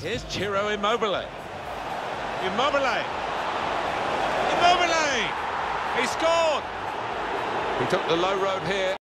Here's Chiro Immobile. Immobile. Immobile! He scored! He took the low road here.